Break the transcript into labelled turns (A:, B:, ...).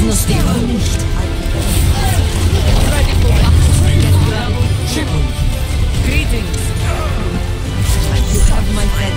A: Diagnostico nicht. Greetings. You have my friend.